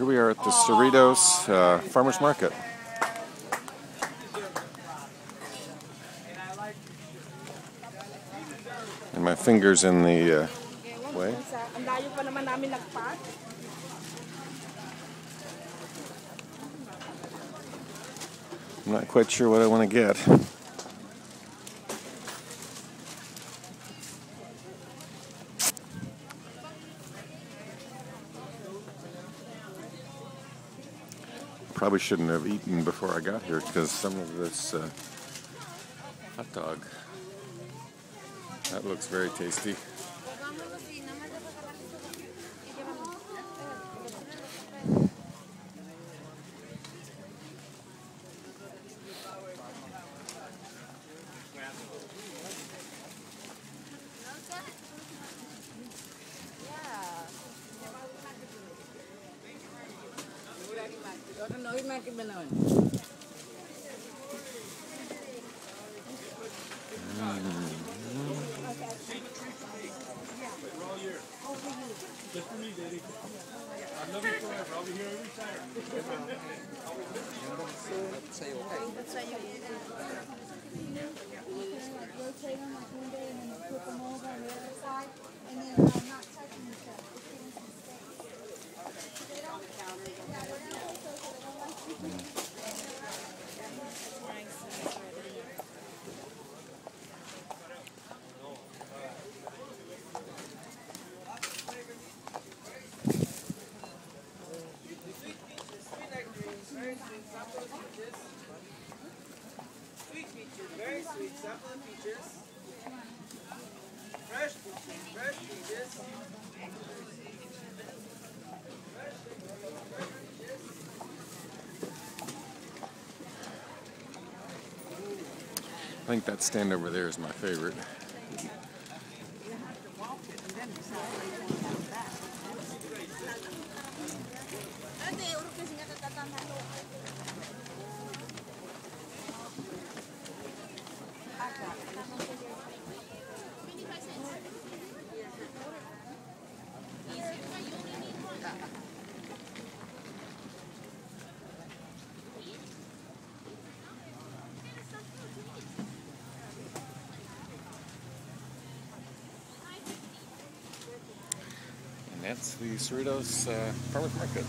here we are at the Cerritos uh, Farmers Market. And my finger's in the uh, way. I'm not quite sure what I want to get. Probably shouldn't have eaten before I got here because some of this uh, hot dog that looks very tasty. Rotate them like one day and then flip them over on the other side, and then um, uh, not touching each other, just giving some space. Sweet peaches, very sweet. Peaches. Fresh peaches, fresh peaches. I think that stand over there is my favorite. That's the Cerritos uh, Farmer's Market.